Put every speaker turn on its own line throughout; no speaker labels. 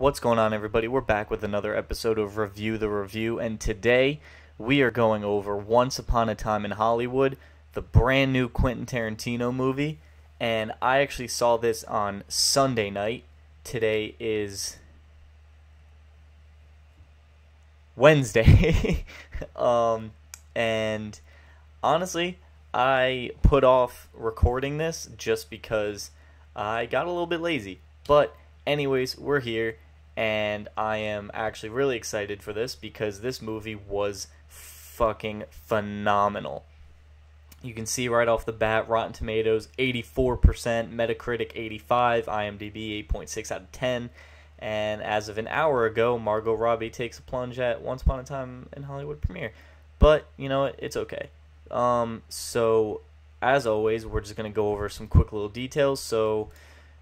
What's going on, everybody? We're back with another episode of Review the Review, and today we are going over Once Upon a Time in Hollywood, the brand new Quentin Tarantino movie. And I actually saw this on Sunday night. Today is Wednesday. um, and honestly, I put off recording this just because I got a little bit lazy. But, anyways, we're here and I am actually really excited for this because this movie was fucking phenomenal. You can see right off the bat Rotten Tomatoes 84%, Metacritic 85, IMDb 8.6 out of 10. And as of an hour ago, Margot Robbie takes a plunge at Once Upon a Time in Hollywood premiere. But, you know, it's okay. Um, so, as always, we're just going to go over some quick little details. So,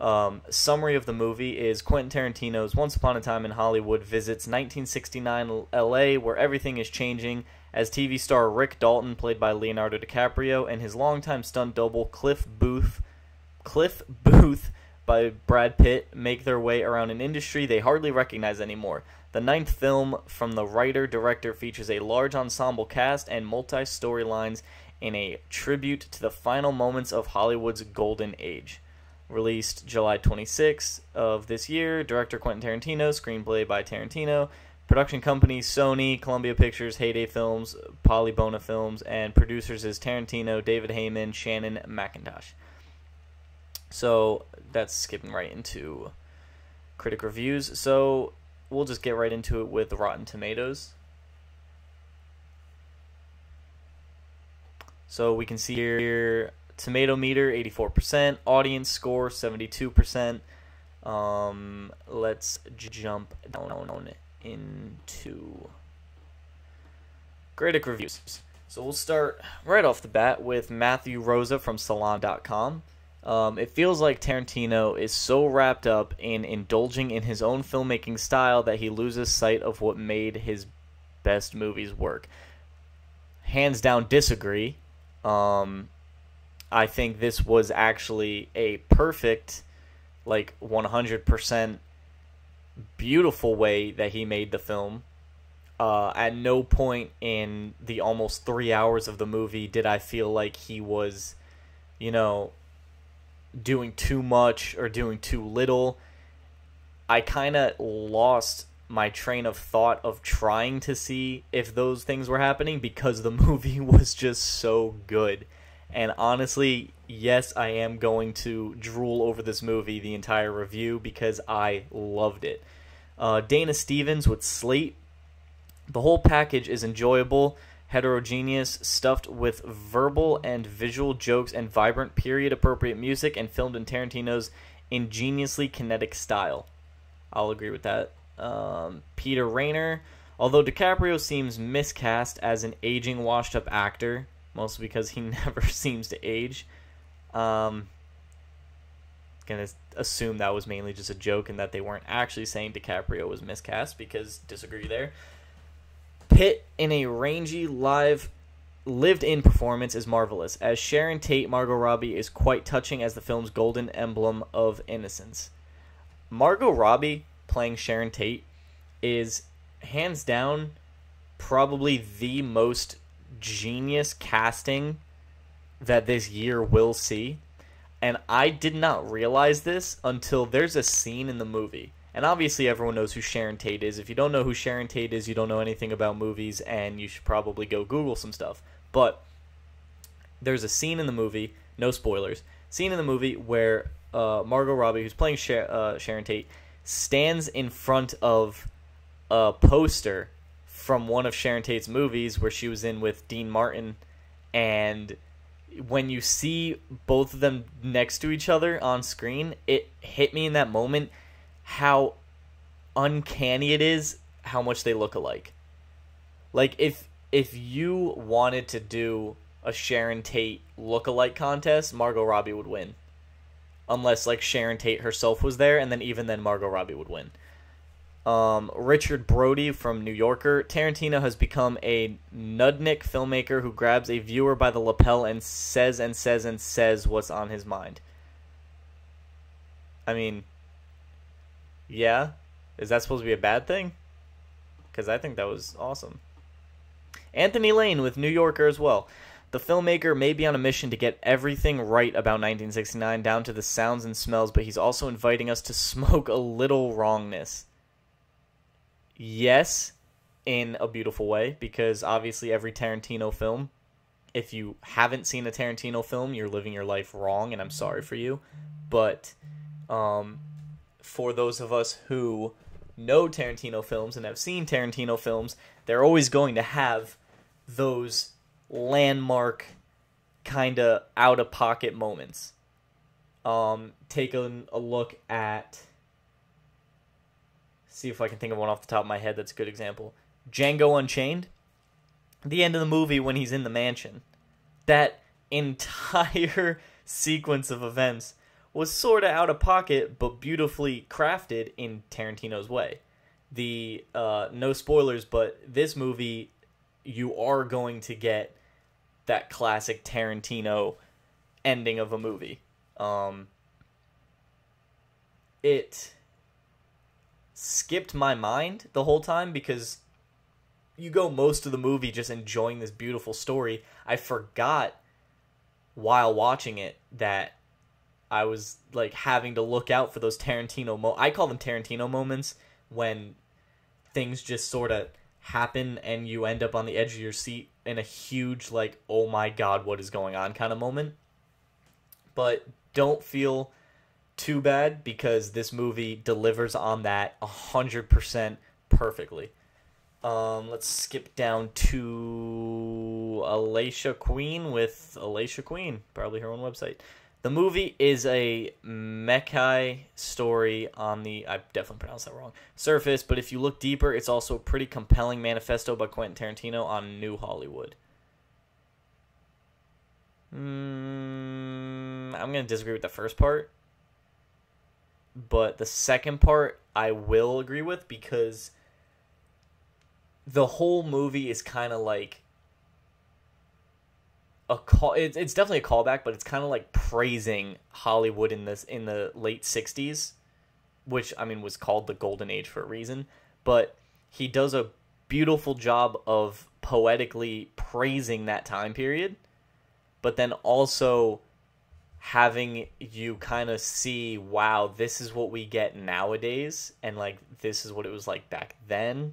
um, summary of the movie is Quentin Tarantino's Once Upon a Time in Hollywood visits 1969 LA, where everything is changing as TV star Rick Dalton, played by Leonardo DiCaprio, and his longtime stunt double Cliff Booth, Cliff Booth, by Brad Pitt, make their way around an industry they hardly recognize anymore. The ninth film from the writer director features a large ensemble cast and multi storylines in a tribute to the final moments of Hollywood's golden age released July 26th of this year. Director Quentin Tarantino, screenplay by Tarantino. Production company Sony, Columbia Pictures, Heyday Films, Polybona Films, and producers is Tarantino, David Heyman, Shannon McIntosh. So that's skipping right into critic reviews. So we'll just get right into it with Rotten Tomatoes. So we can see here tomato meter 84%, audience score 72%. Um, let's jump down into critic reviews. So we'll start right off the bat with Matthew Rozsa from Salon.com. Um, it feels like Tarantino is so wrapped up in indulging in his own filmmaking style that he loses sight of what made his best movies work. Hands down, disagree. Um, I think this was actually a perfect, like 100% beautiful way that he made the film. Uh, at no point in the almost three hours of the movie did I feel like he was, you know, doing too much or doing too little. I kind of lost my train of thought of trying to see if those things were happening because the movie was just so good. And honestly, yes, I am going to drool over this movie the entire review because I loved it. Uh, Dana Stevens with Slate. The whole package is enjoyable, heterogeneous, stuffed with verbal and visual jokes and vibrant period appropriate music, and filmed in Tarantino's ingeniously kinetic style. I'll agree with that. Um, Peter Rainer. Although DiCaprio seems miscast as an aging, washed up actor, mostly because he never seems to age. Um, gonna assume that was mainly just a joke and that they weren't actually saying DiCaprio was miscast because disagree there. Pitt in a rangy live lived in performance is marvelous. As Sharon Tate, Margot Robbie is quite touching as the film's golden emblem of innocence. Margot Robbie playing Sharon Tate is hands down probably the most genius casting that this year will see. And I did not realize this until there's a scene in the movie. And obviously, everyone knows who Sharon Tate is. If you don't know who Sharon Tate is, you don't know anything about movies, and you should probably go Google some stuff. But there's a scene in the movie, no spoilers, scene in the movie where uh, Margot Robbie, who's playing uh, Sharon Tate, stands in front of a poster from one of Sharon Tate's movies where she was in with Dean Martin, and when you see both of them next to each other on screen, it hit me in that moment how uncanny it is how much they look alike. Like if if you wanted to do a Sharon Tate look-alike contest, Margot Robbie would win. Unless like Sharon Tate herself was there, and then even then Margot Robbie would win. Um, Richard Brody from New Yorker. Tarantino has become a nudnik filmmaker who grabs a viewer by the lapel and says and says and says what's on his mind. I mean, yeah, Is that supposed to be a bad thing? Because I think that was awesome. Anthony Lane with New Yorker as well. The filmmaker may be on a mission to get everything right about 1969 down to the sounds and smells, but he's also inviting us to smoke a little wrongness. Yes, in a beautiful way, because obviously every Tarantino film, if you haven't seen a Tarantino film, you're living your life wrong, and I'm sorry for you. But um, for those of us who know Tarantino films and have seen Tarantino films, they're always going to have those landmark kind of out of pocket moments. Um, take a, a look at. See if I can think of one off the top of my head that's a good example. Django Unchained. The end of the movie when he's in the mansion. That entire sequence of events was sort of out of pocket, but beautifully crafted in Tarantino's way. The uh, no spoilers, but this movie, you are going to get that classic Tarantino ending of a movie. Um, it skipped my mind the whole time because you go most of the movie just enjoying this beautiful story. I forgot while watching it that I was like having to look out for those Tarantino mo I call them Tarantino moments when things just sort of happen and you end up on the edge of your seat in a huge like oh my god what is going on kind of moment. But don't feel too bad because this movie delivers on that 100% perfectly. Um, let's skip down to Alicia Queen with Alicia Queen, probably her own website. The movie is a Mekai story on the I definitely pronounced that wrong surface, but if you look deeper, it's also a pretty compelling manifesto by Quentin Tarantino on New Hollywood. Mm, I'm gonna disagree with the first part, but the second part I will agree with because the whole movie is kind of like a call it's, it's definitely a callback but it's kind of like praising hollywood in this in the late 60s which i mean was called the golden age for a reason but he does a beautiful job of poetically praising that time period but then also having you kind of see wow this is what we get nowadays and like this is what it was like back then.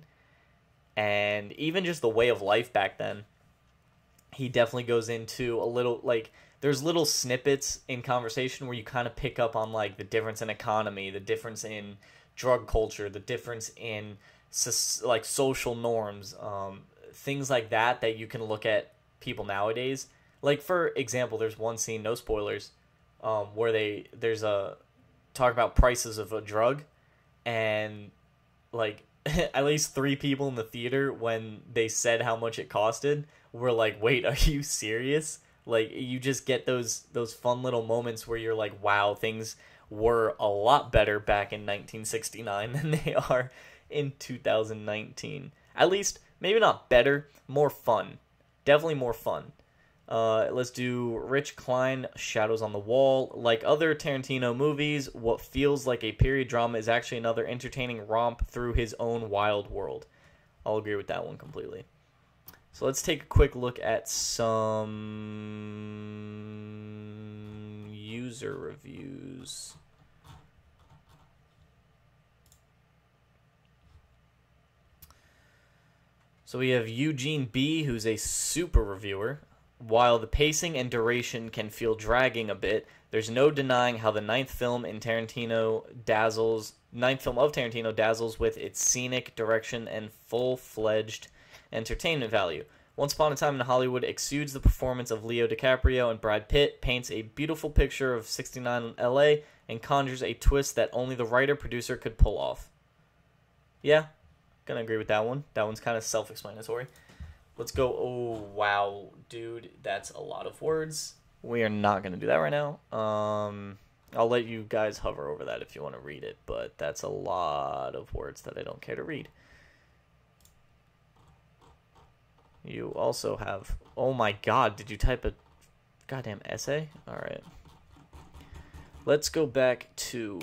And even just the way of life back then he definitely goes into a little like there's little snippets in conversation where you kind of pick up on like the difference in economy the difference in drug culture the difference in like social norms um, things like that that you can look at people nowadays like for example there's one scene no spoilers um, where they there's a talk about prices of a drug and like at least three people in the theater when they said how much it costed were like, "Wait, are you serious?" Like you just get those those fun little moments where you're like, "Wow, things were a lot better back in 1969 than they are in 2019." At least maybe not better, more fun. Definitely more fun. Uh, let's do Rich Cline, Shadows on the Wall. Like other Tarantino movies, what feels like a period drama is actually another entertaining romp through his own wild world. I'll agree with that one completely. So let's take a quick look at some user reviews. So we have Eugene B, who's a super reviewer. While the pacing and duration can feel dragging a bit, there's no denying how the ninth film in Tarantino dazzles ninth film of Tarantino dazzles with its scenic direction and full-fledged entertainment value. Once Upon a Time in Hollywood exudes the performance of Leo DiCaprio and Brad Pitt, paints a beautiful picture of 69 LA, and conjures a twist that only the writer producer could pull off. Yeah, gonna agree with that one. That one's kind of self explanatory. Let's go. Oh, wow, dude, that's a lot of words. We are not going to do that right now. Um, I'll let you guys hover over that if you want to read it, but that's a lot of words that I don't care to read. You also have. Oh my god, did you type a goddamn essay? Alright. Let's go back to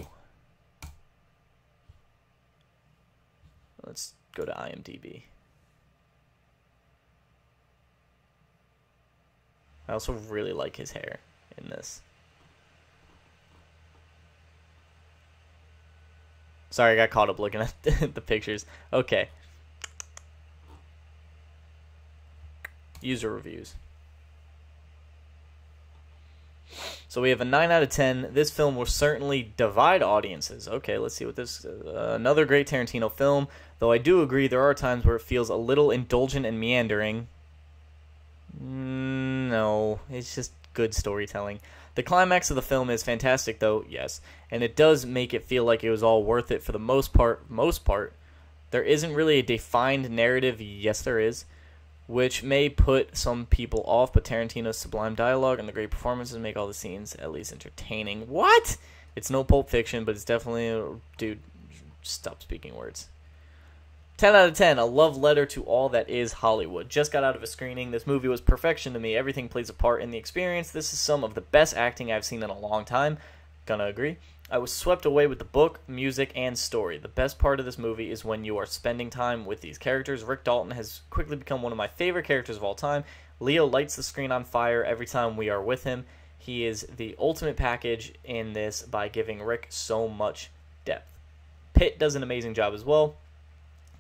Let's go to IMDb. I also really like his hair in this. Sorry, I got caught up looking at the pictures. Okay. User reviews. So we have a 9 out of 10. This film will certainly divide audiences. Okay, let's see what this. Uh, another great Tarantino film, though I do agree there are times where it feels a little indulgent and meandering. Mm, no, it's just good storytelling. The climax of the film is fantastic, though, yes, and it does make it feel like it was all worth it for the most part. Most part, there isn't really a defined narrative. Yes, there is, which may put some people off. But Tarantino's sublime dialogue and the great performances make all the scenes at least entertaining. What? It's no Pulp Fiction, but it's definitely dude. Stop speaking words. 10 out of 10, a love letter to all that is Hollywood. Just got out of a screening. This movie was perfection to me. Everything plays a part in the experience. This is some of the best acting I've seen in a long time. Gonna agree. I was swept away with the book, music, and story. The best part of this movie is when you are spending time with these characters. Rick Dalton has quickly become one of my favorite characters of all time. Leo lights the screen on fire every time we are with him. He is the ultimate package in this by giving Rick so much depth. Pitt does an amazing job as well.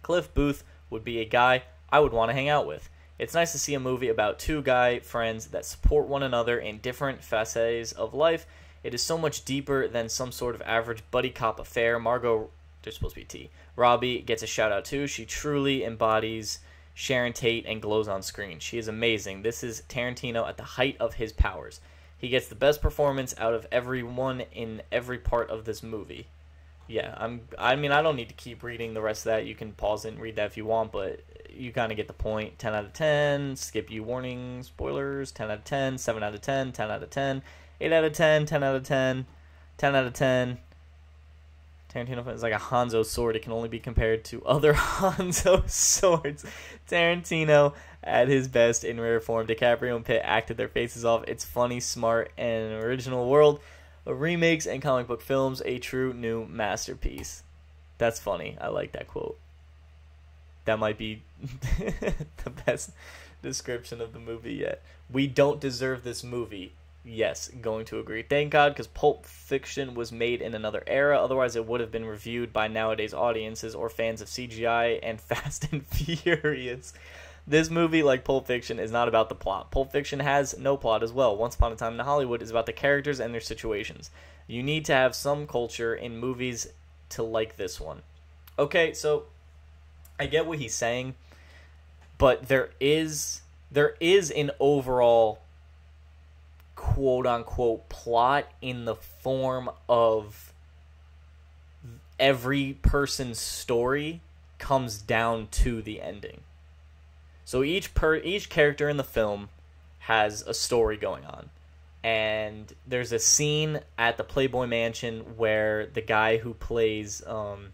Cliff Booth would be a guy I would want to hang out with. It's nice to see a movie about two guy friends that support one another in different facets of life. It is so much deeper than some sort of average buddy cop affair. Margot, there's supposed to be T. Robbie gets a shout out too. She truly embodies Sharon Tate and glows on screen. She is amazing. This is Tarantino at the height of his powers. He gets the best performance out of everyone in every part of this movie yeah, I'm. I mean, I don't need to keep reading the rest of that. You can pause it and read that if you want, but you kind of get the point. 10 out of 10. Skip you warning spoilers. 10 out of 10. 7 out of 10. 10 out of 10. 8 out of 10. 10 out of 10. 10 out of 10. Tarantino is like a Hanzo sword. It can only be compared to other Hanzo swords. Tarantino at his best in rare form. DiCaprio and Pitt acted their faces off. It's funny, smart, and an original world remakes and comic book films, a true new masterpiece. That's funny. I like that quote. That might be the best description of the movie yet. We don't deserve this movie. Yes, going to agree. Thank God, because Pulp Fiction was made in another era. Otherwise, it would have been reviewed by nowadays audiences or fans of CGI and Fast and Furious. This movie, like Pulp Fiction, is not about the plot. Pulp Fiction has no plot as well. Once Upon a Time in Hollywood is about the characters and their situations. You need to have some culture in movies to like this one. Okay, so I get what he's saying, but there is there is an overall quote unquote plot in the form of every person's story comes down to the ending. So each per each character in the film has a story going on. And there's a scene at the Playboy Mansion where the guy who plays um,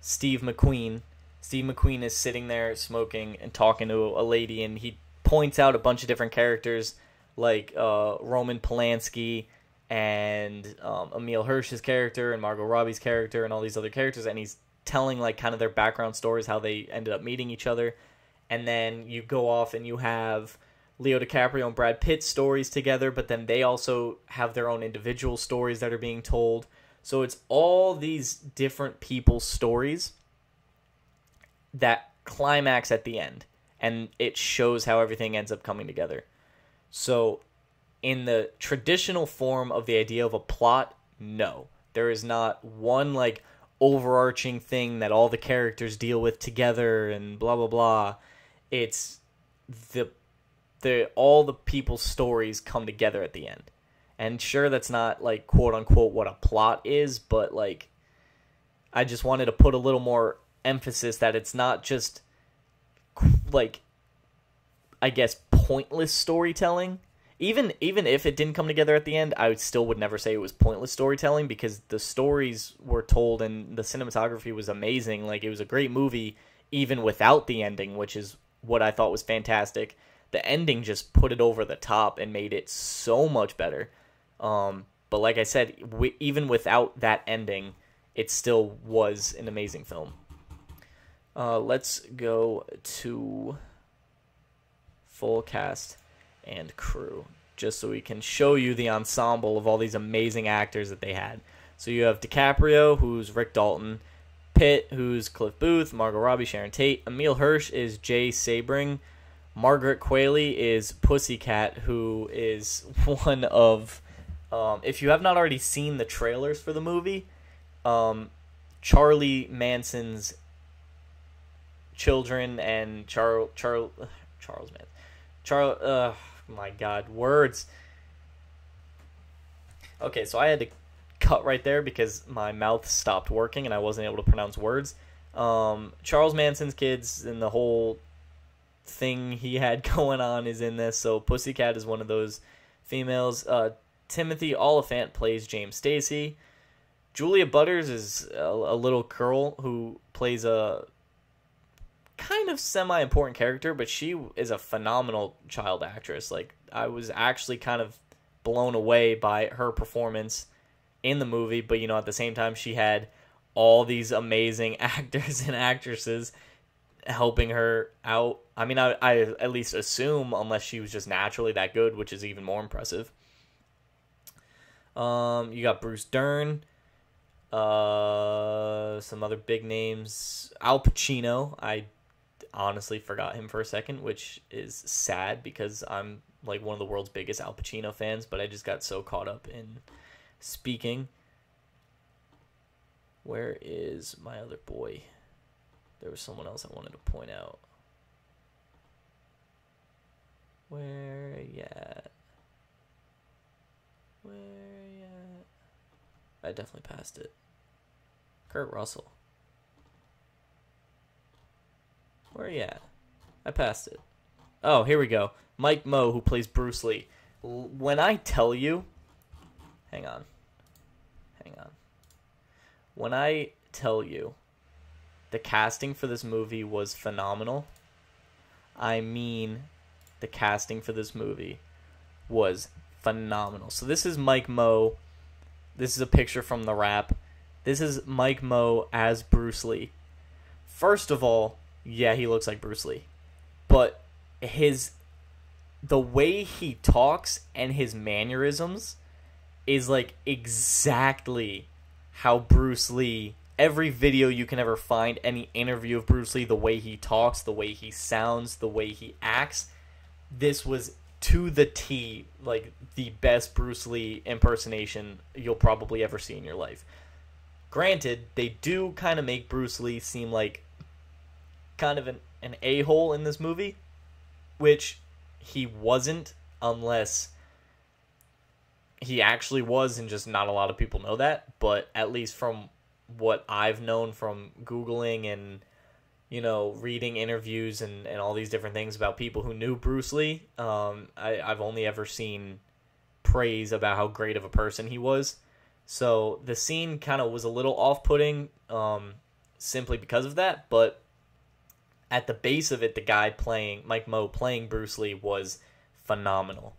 Steve McQueen, Steve McQueen is sitting there smoking and talking to a lady, and he points out a bunch of different characters like uh, Roman Polanski and um, Emile Hirsch's character and Margot Robbie's character and all these other characters, and he's telling like kind of their background stories, how they ended up meeting each other and then you go off and you have Leo DiCaprio and Brad Pitt stories together, but then they also have their own individual stories that are being told. So it's all these different people's stories that climax at the end, and it shows how everything ends up coming together. So, in the traditional form of the idea of a plot, no. There is not one like overarching thing that all the characters deal with together and blah blah blah it's the the all the people's stories come together at the end. And sure that's not like quote unquote what a plot is, but like I just wanted to put a little more emphasis that it's not just like I guess pointless storytelling. Even even if it didn't come together at the end, I would still would never say it was pointless storytelling because the stories were told and the cinematography was amazing. Like it was a great movie even without the ending, which is what I thought was fantastic. The ending just put it over the top and made it so much better. Um, but like I said, even without that ending, it still was an amazing film. Uh, let's go to full cast and crew, just so we can show you the ensemble of all these amazing actors that they had. So you have DiCaprio, who's Rick Dalton, Pitt, who's Cliff Booth, Margot Robbie, Sharon Tate, Emile Hirsch is Jay Sebring. Margaret Qualley is Pussycat, who is one of. Um, if you have not already seen the trailers for the movie, um, Charlie Manson's children and Charles Charles Charles Man Charles uh my god words okay so I had to cut right there because my mouth stopped working and I wasn't able to pronounce words. Um, Charles Manson's kids and the whole thing he had going on is in this. So Pussycat is one of those females. Uh, Timothy Olyphant plays James Stacy Julia Butters is a, a little girl who plays a kind of semi important character, but she is a phenomenal child actress. Like I was actually kind of blown away by her performance in the movie, but you know at the same time she had all these amazing actors and actresses helping her out. I mean, I, I at least assume unless she was just naturally that good, which is even more impressive. Um, you got Bruce Dern, uh, some other big names. Al Pacino. I honestly forgot him for a second, which is sad because I'm like one of the world's biggest Al Pacino fans, but I just got so caught up in speaking. Where is my other boy? There was someone else I wanted to point out. Where yeah. Where yeah. I definitely passed it. Kurt Russell. Where you at? I passed it. Oh, here we go. Mike Moh, who plays Bruce Lee. When I tell you, hang on, hang on. When I tell you, the casting for this movie was phenomenal. I mean, the casting for this movie was phenomenal. So this is Mike Moh. This is a picture from the Wrap. This is Mike Moh as Bruce Lee. First of all, yeah, he looks like Bruce Lee. But his the way he talks and his mannerisms is like exactly how Bruce Lee every video you can ever find any interview of Bruce Lee the way he talks the way he sounds the way he acts this was to the T like the best Bruce Lee impersonation you'll probably ever see in your life. Granted they do kind of make Bruce Lee seem like kind of an, an a hole in this movie, which he wasn't unless he actually was, and just not a lot of people know that. But at least from what I've known from Googling and you know, reading interviews and, and all these different things about people who knew Bruce Lee, um, I, I've only ever seen praise about how great of a person he was. So the scene kind of was a little off putting um, simply because of that, but at the base of it, the guy playing Mike Moh playing Bruce Lee was phenomenal.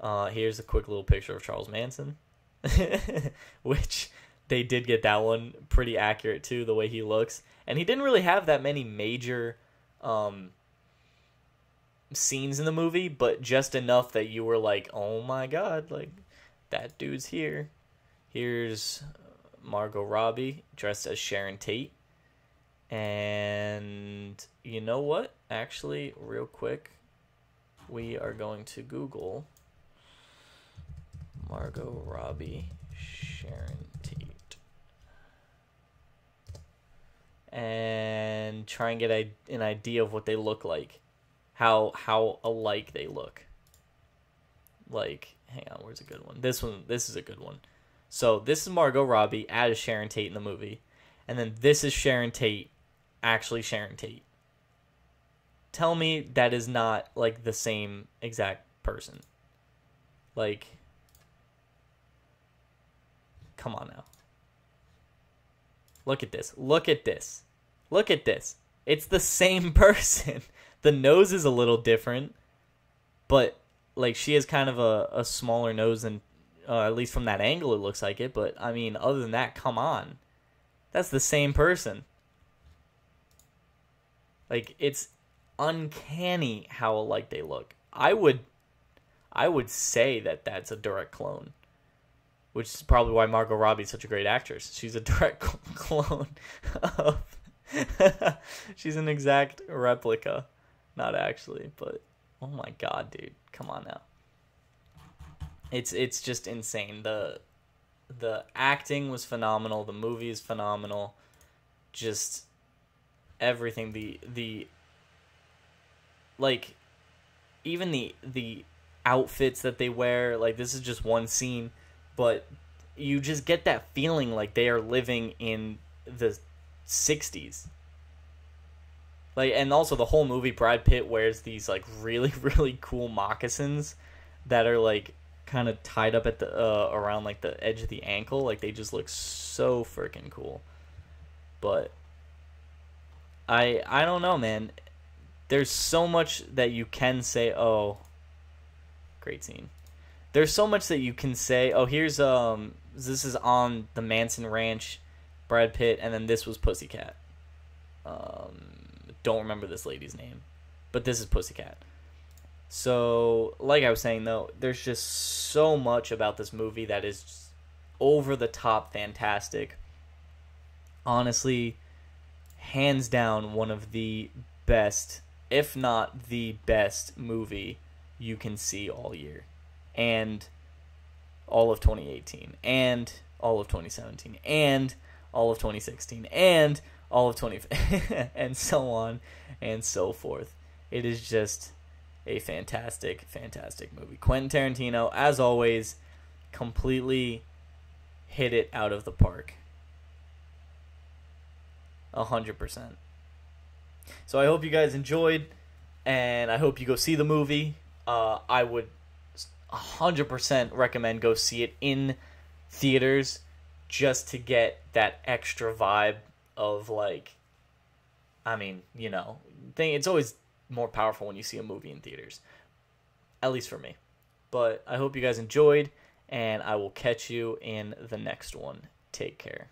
Uh, here's a quick little picture of Charles Manson, which they did get that one pretty accurate too, the way he looks. And he didn't really have that many major um, scenes in the movie, but just enough that you were like, oh my god, like that dude's here. Here's Margot Robbie dressed as Sharon Tate. And you know what? Actually, real quick, we are going to Google Margot Robbie Sharon Tate and try and get a, an idea of what they look like, how how alike they look. Like, hang on, where's a good one? This one, this is a good one. So this is Margot Robbie as Sharon Tate in the movie, and then this is Sharon Tate actually Sharon Tate. Tell me that is not like the same exact person. Like Come on now. Look at this. Look at this. Look at this. It's the same person. the nose is a little different, but like she has kind of a, a smaller nose than uh, at least from that angle it looks like it, but I mean other than that, come on. That's the same person. Like it's uncanny how alike they look. I would I would say that that's a direct clone. Which is probably why Margot Robbie is such a great actress. She's a direct clone of She's an exact replica. Not actually, but oh my god, dude. Come on now. It's it's just insane. The the acting was phenomenal. The movie is phenomenal. Just everything. The the like even the the outfits that they wear. Like this is just one scene, but you just get that feeling like they are living in the 60s. Like and also the whole movie Brad Pitt wears these like really really cool moccasins that are like kind of tied up at the uh, around like the edge of the ankle. Like they just look so freaking cool. But I I don't know, man. There's so much that you can say. Oh, great scene. There's so much that you can say. Oh, here's um this is on the Manson Ranch, Brad Pitt, and then this was Pussycat. Um, don't remember this lady's name, but this is Pussycat. So, like I was saying though, there's just so much about this movie that is over the top fantastic. Honestly, hands down one of the best, if not the best movie you can see all year. And all of 2018 and all of 2017 and all of 2016 and all of 20 and so on and so forth. It is just a fantastic, fantastic movie. Quentin Tarantino, as always, completely hit it out of the park. A hundred percent. So I hope you guys enjoyed, and I hope you go see the movie. Uh, I would hundred percent recommend go see it in theaters just to get that extra vibe of like I mean, you know, thing it's always more powerful when you see a movie in theaters. At least for me. But I hope you guys enjoyed and I will catch you in the next one. Take care.